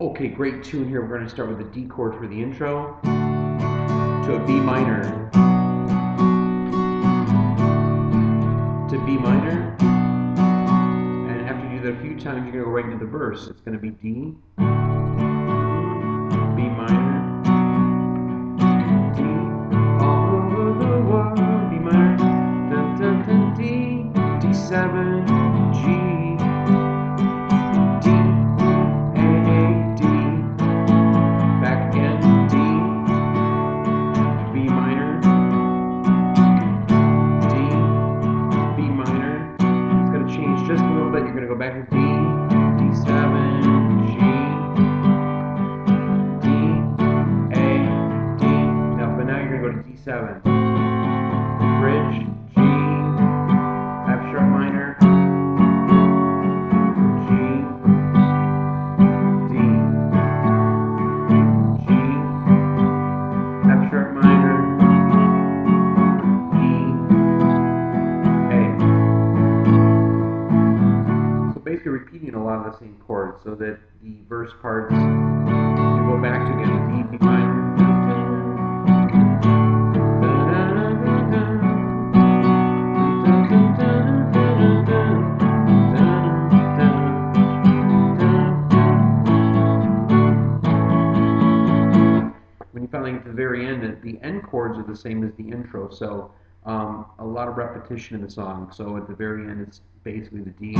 Okay, great tune here. We're going to start with a D chord for the intro to a B minor. To B minor. And after you do that a few times, you're going to go right into the verse. It's going to be D, B minor, D, all over the world, B minor, D, D7, You're going to go back to D, D7, G, D, A, D. Now, but now you're to go to D7. Bridge, Basically repeating a lot of the same chords so that the verse parts you go back to the D, minor. When you finally get to the very end, the- the end chords are the same as the intro, so um, a lot of repetition in the song. So at the very end, it's basically the D,